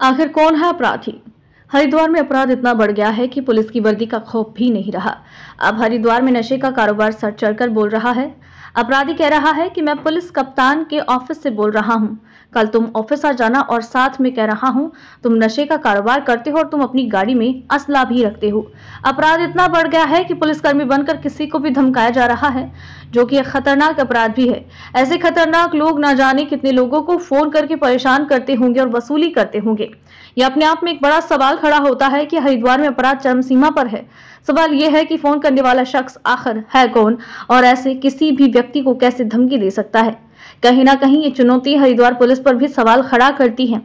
आखिर कौन है अपराधी? हरिद्वार में अपराध इतना बढ़ गया है कि पुलिस की वर्दी का खौफ भी नहीं रहा। अब हरिद्वार में नशे का कारोबार सर चढ़कर बोल रहा है। अपराधी कह रहा है कि मैं पुलिस कप्तान के ऑफ़िस से बोल रहा हूँ। कल तुम ऑफ़िस आ जाना और साथ में कह रहा हूँ, तुम नशे का कारोबार करते हो और तुम अपनी गाड़ी में असला भी रखते हो। अपराध इतना बढ़ गया है कि पुलिसकर्मी बनकर किसी को भी धमकाया जा रहा है। जो कि एक खतरनाक अपराध भी है। ऐसे खतरनाक लोग ना जाने कितने लोगों को फ़ोन करके परेशान करते होंगे और वसूली करते होंगे। यह अपने आप में एक बड़ा सवाल खड़ा होता है कि हरिद्वार में अपराध चरम सीमा पर है। सवाल यह है कि फ़ोन करने वाला शख्स आखिर है कौन और ऐसे किसी भी व्यक्ति को कैसे धमकी दे सकता है? कहीं ना कहीं ये चुनौती हरिद्वार पुलिस पर भी सवाल खड़ा करती है।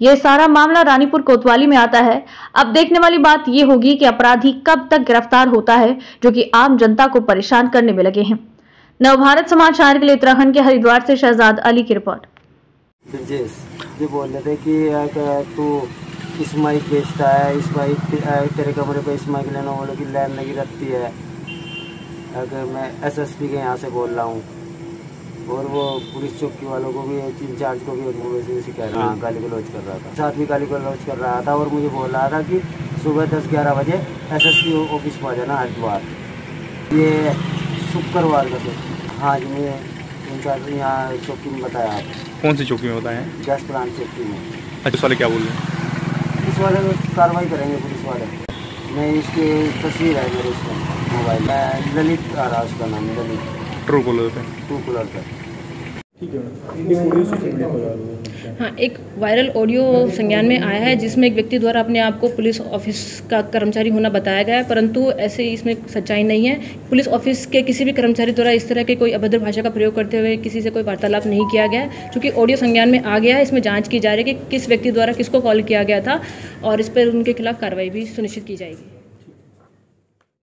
ये सारा मामला रानीपुर कोतवाली में आता है। अब देखने वाली बात यह होगी कि अपराधी कब तक गिरफ़्तार होता है, जो कि आम जनता को परेशान करने में लगे हैं। नवभारत समाचार के लिए उत्तराखंड के हरिद्वार से शहजाद अली की रिपोर्ट। ये बोल रहे थे कि तू इस माइक बेचता है, इस माइक तेरे कमरे पे इस माइक लेने वालों की लाइन लगी रहती है। अगर मैं एसएसपी के यहाँ से बोल रहा हूँ और वो पुलिस चौकी वालों को भी इंचार्ज को भी वैसे वैसे कह रहा हाँ। गाली गलौज कर रहा था। साथ भी गाली गलौज कर रहा था और मुझे बोल रहा था कि सुबह दस ग्यारह बजे एसएसपी ऑफ़िस पर आ जाना हरिद्वार। ये शुक्रवार का हाँ जी मैं इंचार्ज यहाँ चौकी में बताया आप कौन सी चौकी में है गैस प्लांट चौकी में। अच्छा वाले क्या बोल रहे हैं? पुलिस वाले कार्रवाई करेंगे पुलिस वाले। मैं इसकी तस्वीर है मेरे इसमें मोबाइल ललित आ रहा उसका नाम ललित। ट्रू कॉलर पे टू कलर का हाँ एक वायरल ऑडियो संज्ञान में आया है जिसमें एक व्यक्ति द्वारा अपने आप को पुलिस ऑफ़िस का कर्मचारी होना बताया गया है परंतु ऐसे इसमें सच्चाई नहीं है। पुलिस ऑफ़िस के किसी भी कर्मचारी द्वारा इस तरह के कोई अभद्र भाषा का प्रयोग करते हुए किसी से कोई वार्तालाप नहीं किया गया है। चूँकि ऑडियो संज्ञान में आ गया है इसमें जाँच की जा रही है कि किस व्यक्ति द्वारा किसको कॉल किया गया था और इस पर उनके खिलाफ कार्रवाई भी सुनिश्चित की जाएगी।